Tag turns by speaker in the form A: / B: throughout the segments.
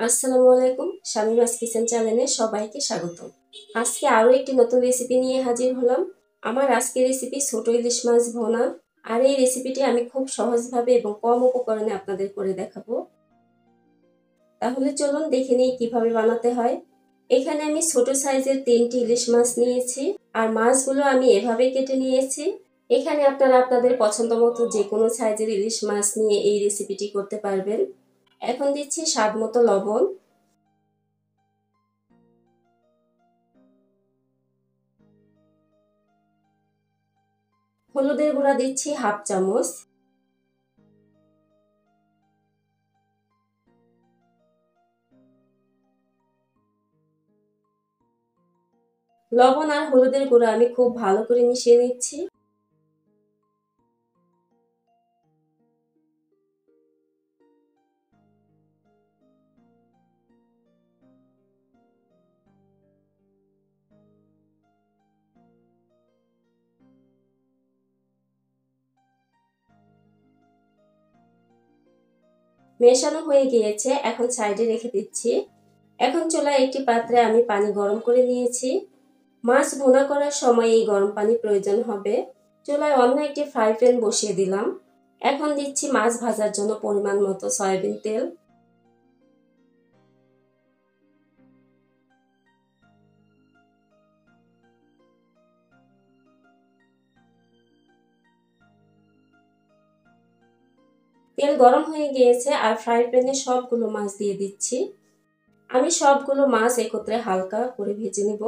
A: আসসালামু আলাইকুম শামিমাস কিচেন চ্যানেলে সবাইকে স্বাগত আজকে আরও একটি নতুন রেসিপি নিয়ে হাজির হলাম। আমার আজকের রেসিপি ছোট ইলিশ মাছ ভোনা। আর এই রেসিপিটি আমি খুব সহজভাবে এবং কম উপকরণে আপনাদের করে দেখাবো। তাহলে চলুন দেখে নিই কীভাবে বানাতে হয়। এখানে আমি ছোট সাইজের তিনটি ইলিশ মাছ নিয়েছি। আর মাছগুলো আমি এভাবে কেটে নিয়েছি। এখানে আপনারা আপনাদের পছন্দ মতো যে কোনো সাইজের ইলিশ মাছ নিয়ে এই রেসিপিটি করতে পারবেন। এখন দিচ্ছি স্বাদ মতো লবণ। হলুদের গুঁড়া দিচ্ছি হাফ চামচ। লবণ আর হলুদের গুঁড়া আমি খুব ভালো করে মিশিয়ে নিচ্ছি। মেশানো হয়ে গিয়েছে, এখন সাইডে রেখে দিচ্ছি। এখন চলা একটি পাত্রে আমি পানি গরম করে নিয়েছি। মাছ ভুনা করার সময় এই গরম পানি প্রয়োজন হবে। চুলায় অন্য একটি ফ্রাই প্যান বসিয়ে দিলাম। এখন দিচ্ছি মাছ ভাজার জন্য পরিমাণ মতো সয়াবিন তেল। তেল গরম হয়ে গিয়েছে আর ফ্রাই প্যানে সবগুলো মাছ দিয়ে দিচ্ছি। আমি সবগুলো মাছ একত্রে হালকা করে ভেজে নেব।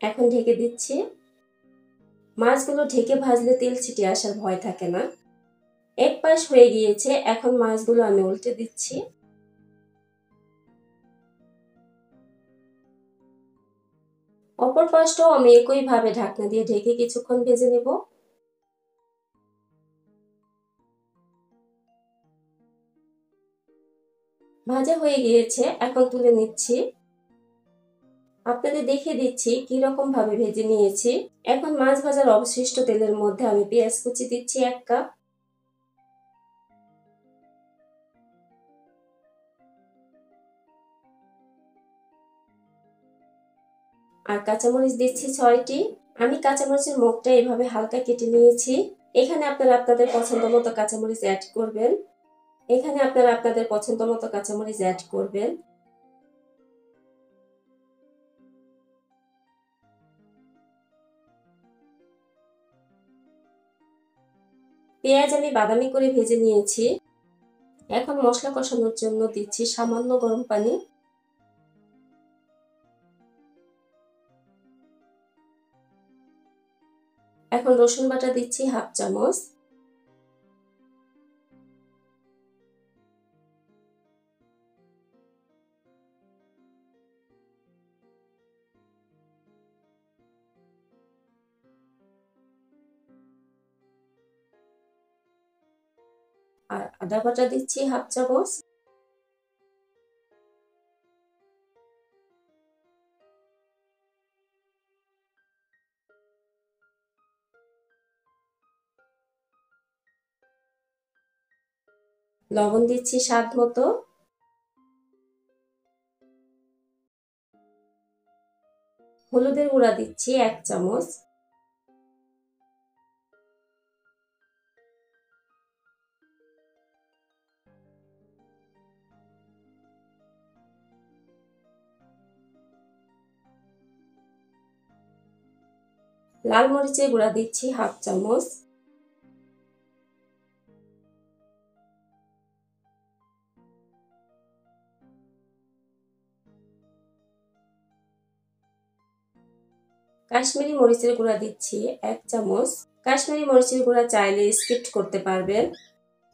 A: এখন ঢেকে দিচ্ছি। মাছগুলো ঢেকে ভাজলে তেল ছিটে আসার ভয় থাকে না। এক পাশ হয়ে গিয়েছে, এখন মাছগুলো আমি উল্টে দিচ্ছি। অপর পাশটাও আমি একইভাবে ঢাকনা দিয়ে ঢেকে কিছুক্ষণ ভেজে নেব। ভাজা হয়ে গিয়েছে, এখন তুলে নিচ্ছি। আপনাদের দেখে দিচ্ছি কি রকম ভাবে ভেজে নিয়েছি। এখন মাছ ভাজার অবশিষ্ট তেলের মধ্যে আমি পেঁয়াজ কুচি দিচ্ছি এক কাপ। আর কাঁচামরিচ দিচ্ছি ছয়টি। আমি কাঁচামরিচের মুখটা এভাবে হালকা কেটে নিয়েছি। এখানে আপনারা আপনাদের পছন্দ মতো কাঁচামরিচ অ্যাড করবেন। এখানে আপনারা আপনাদের পছন্দ মতো কাঁচামরিচ অ্যাড করবেন। পেঁয়াজ আমি বাদামি করে ভেজে নিয়েছি। এখন মশলা কষানোর জন্য দিচ্ছি সামান্য গরম পানি। এখন রসুন বাটা দিচ্ছি হাফ চামচ। আর আদা বাটা দিচ্ছি হাফ চামচ। লবণ দিচ্ছি স্বাদ মতো। হলুদের গুঁড়া দিচ্ছি এক চামচ। লাল মরিচের গুঁড়া দিচ্ছি হাফ চামচ। কাশ্মীরি মরিচের গুঁড়া দিচ্ছি এক চামচ। কাশ্মীরি মরিচের গুঁড়া চাইলে স্কিপ করতে পারবেন।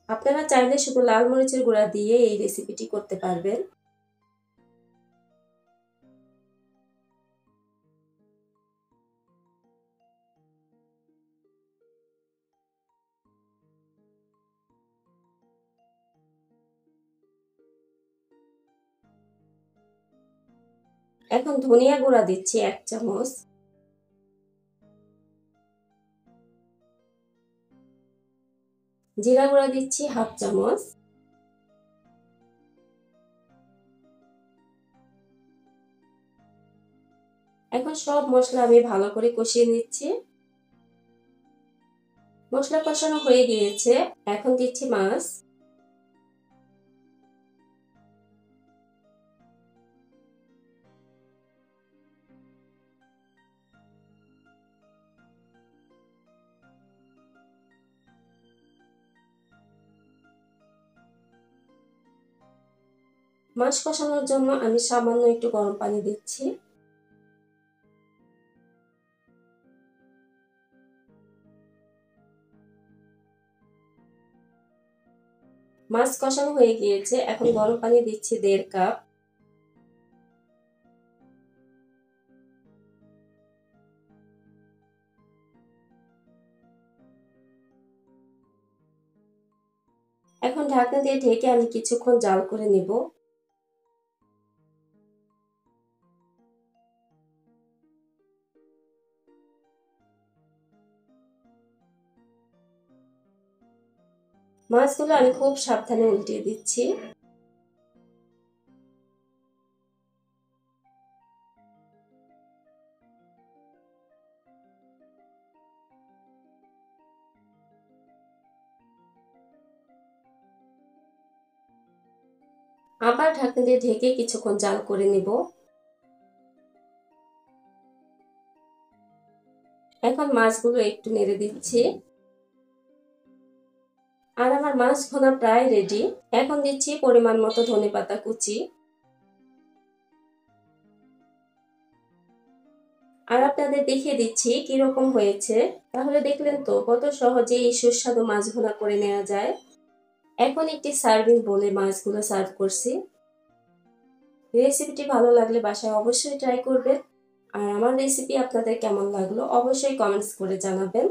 A: আপনারা চাইলে শুধু লাল মরিচের গুঁড়া দিয়ে এই রেসিপিটি করতে পারবেন। এখন ধনিয়া গুঁড়া দিচ্ছি এক চামচ। জিরা গুঁড়া দিচ্ছি হাফ চামচ। এখন সব মশলা আমি ভালো করে কষিয়ে নিচ্ছি। মশলা কষানো হয়ে গিয়েছে। এখন দিচ্ছি মাছ। মাছ কষানোর জন্য আমি সামান্য একটু গরম পানি দিচ্ছি। মাছ কষানো হয়ে গিয়েছে, এখন গরম পানি দিচ্ছি দেড় কাপ। এখন ঢাকনা দিয়ে ঢেকে আমি কিছুক্ষণ জাল করে নিব। মাছগুলো আমি খুব সাবধানে উল্টিয়ে দিচ্ছি। আবার ঢাকনা দিয়ে ঢেকে কিছুক্ষণ জাল করে নিব। এখন মাছগুলো একটু নেড়ে দিচ্ছি। আর আমার মাছ ভোনা প্রায় রেডি এখন দিচ্ছি পরিমাণ মতো ধনে পাতা কুচি। আর আপনাদের দেখিয়ে দিচ্ছি কীরকম হয়েছে। তাহলে দেখলেন তো কত সহজে এই সুস্বাদু মাছ ভোনা করে নেওয়া যায়। এখন একটি সার্ভিং বলে মাছগুলো সার্ভ করছি। রেসিপিটি ভালো লাগলে বাসায় অবশ্যই ট্রাই করবেন। আর আমার রেসিপি আপনাদের কেমন লাগল অবশ্যই কমেন্টস করে জানাবেন।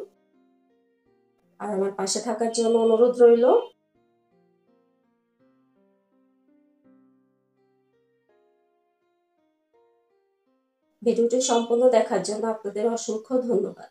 A: আর আমার পাশে থাকার জন্য অনুরোধ রইল। ভিডিওটি সম্পূর্ণ দেখার জন্য আপনাদের অসংখ্য ধন্যবাদ।